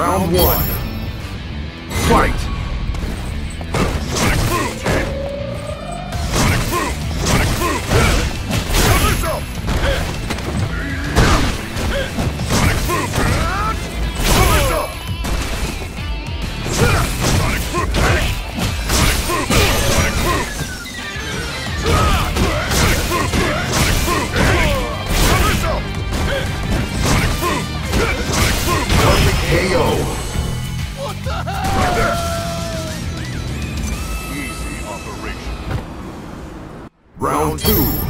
Round one. Fight! Round two.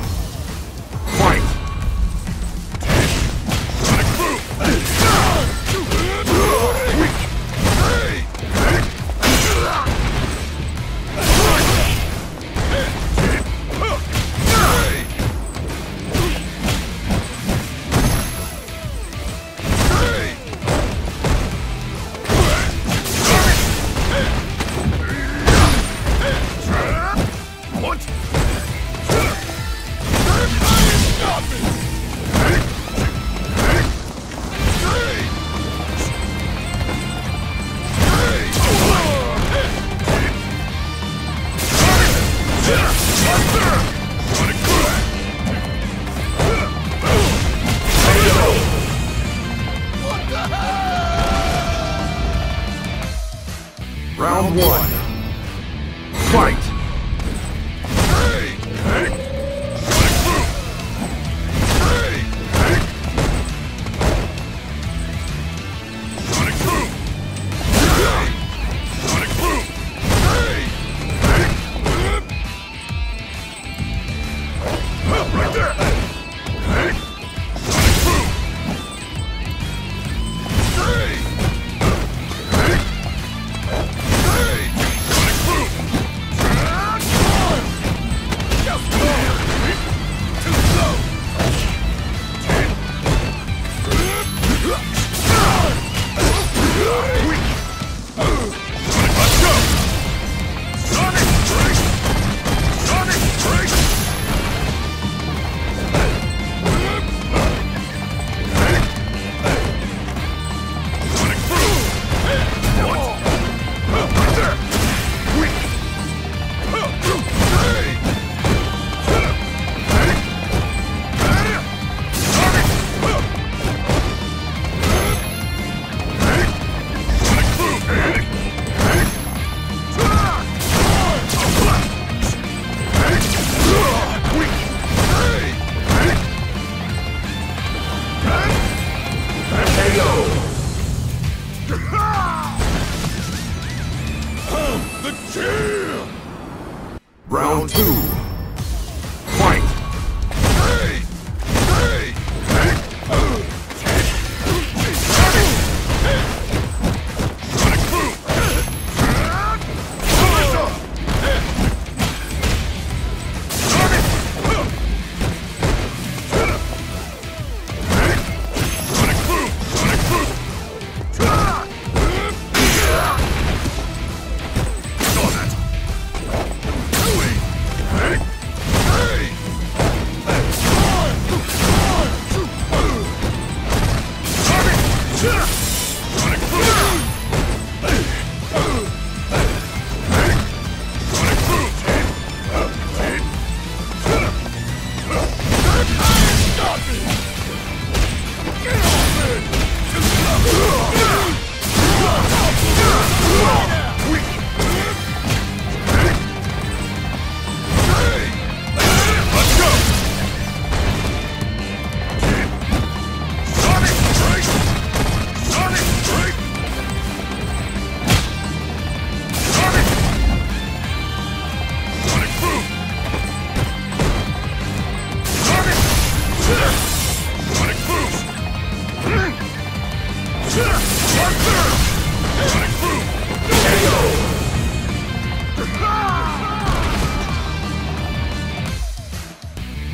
one.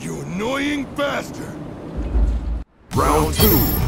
You annoying bastard! Round two!